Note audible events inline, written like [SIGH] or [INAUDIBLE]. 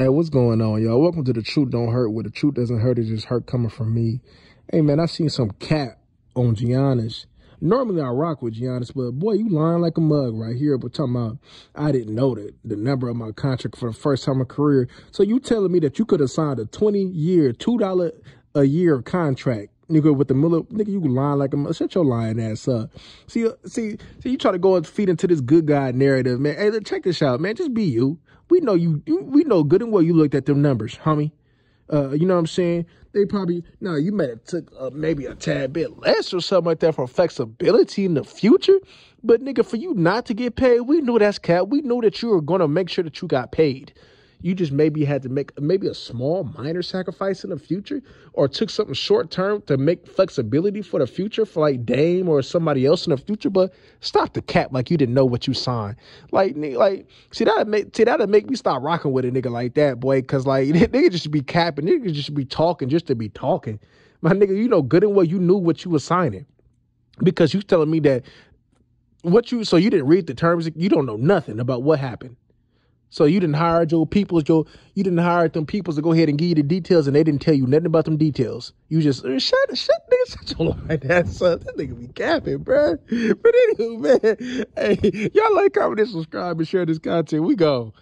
Hey, what's going on, y'all? Welcome to the Truth Don't Hurt, where the truth doesn't hurt, it just hurt coming from me. Hey, man, I seen some cat on Giannis. Normally, I rock with Giannis, but boy, you lying like a mug right here. But talking about, I didn't know that the number of my contract for the first time in my career. So you telling me that you could have signed a 20-year, $2 a year contract nigga with the Miller, nigga, you lying like a shut your lying ass up. See, see, see, you try to go and feed into this good guy narrative, man. Hey, check this out, man. Just be you. We know you, we know good and well you looked at them numbers, homie. Uh, you know what I'm saying? They probably no, you may have took uh, maybe a tad bit less or something like that for flexibility in the future. But nigga, for you not to get paid, we knew that's cap. We knew that you were gonna make sure that you got paid you just maybe had to make maybe a small minor sacrifice in the future or took something short term to make flexibility for the future for like Dame or somebody else in the future. But stop the cap like you didn't know what you signed. Like, like see that make see that'd make me stop rocking with a nigga like that, boy. Cause like [LAUGHS] nigga just be capping, nigga just be talking just to be talking. My nigga, you know good and well you knew what you was signing. Because you telling me that what you so you didn't read the terms, you don't know nothing about what happened. So you didn't hire your people, your you didn't hire them people to go ahead and give you the details, and they didn't tell you nothing about them details. You just uh, shut shut nigga [LAUGHS] shut your [LAUGHS] line that son. That nigga be capping, bro. But anyway, man, [LAUGHS] hey, y'all like, comment, and subscribe, and share this content. We go.